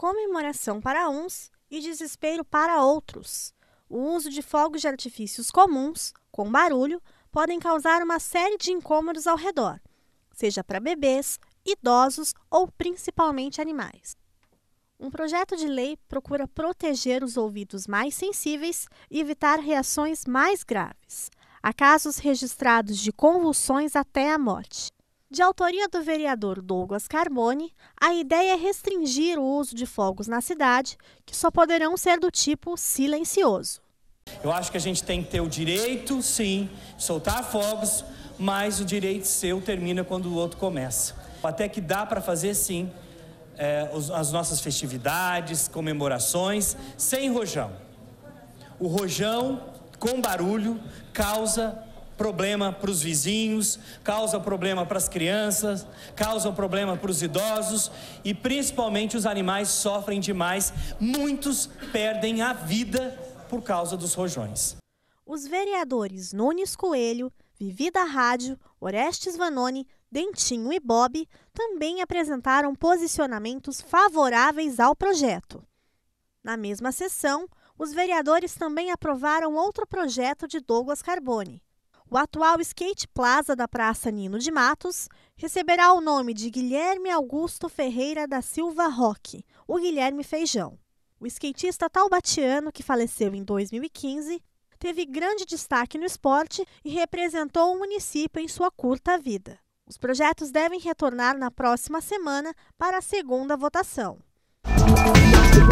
comemoração para uns e desespero para outros. O uso de fogos de artifícios comuns, com barulho, podem causar uma série de incômodos ao redor, seja para bebês, idosos ou principalmente animais. Um projeto de lei procura proteger os ouvidos mais sensíveis e evitar reações mais graves. Há casos registrados de convulsões até a morte. De autoria do vereador Douglas Carbone, a ideia é restringir o uso de fogos na cidade, que só poderão ser do tipo silencioso. Eu acho que a gente tem que ter o direito, sim, de soltar fogos, mas o direito seu termina quando o outro começa. Até que dá para fazer, sim, é, as nossas festividades, comemorações, sem rojão. O rojão, com barulho, causa problema para os vizinhos, causa problema para as crianças, causa problema para os idosos e principalmente os animais sofrem demais. Muitos perdem a vida por causa dos rojões. Os vereadores Nunes Coelho, Vivi da Rádio, Orestes Vanoni, Dentinho e Bob também apresentaram posicionamentos favoráveis ao projeto. Na mesma sessão, os vereadores também aprovaram outro projeto de Douglas Carbone, o atual Skate Plaza da Praça Nino de Matos receberá o nome de Guilherme Augusto Ferreira da Silva Roque, o Guilherme Feijão. O skatista taubatiano, que faleceu em 2015, teve grande destaque no esporte e representou o município em sua curta vida. Os projetos devem retornar na próxima semana para a segunda votação. Música